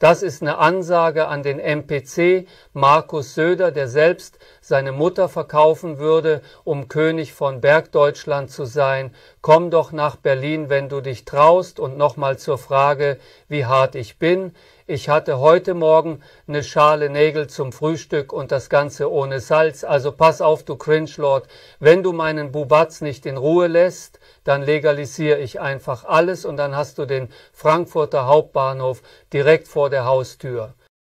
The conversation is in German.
Das ist eine Ansage an den MPC Markus Söder, der selbst seine Mutter verkaufen würde, um König von Bergdeutschland zu sein. Komm doch nach Berlin, wenn du dich traust. Und nochmal zur Frage, wie hart ich bin. Ich hatte heute Morgen eine Schale Nägel zum Frühstück und das Ganze ohne Salz. Also pass auf, du Cringe-Lord. Wenn du meinen Bubatz nicht in Ruhe lässt, dann legalisiere ich einfach alles und dann hast du den Frankfurter Hauptbahnhof direkt vor der Haustür.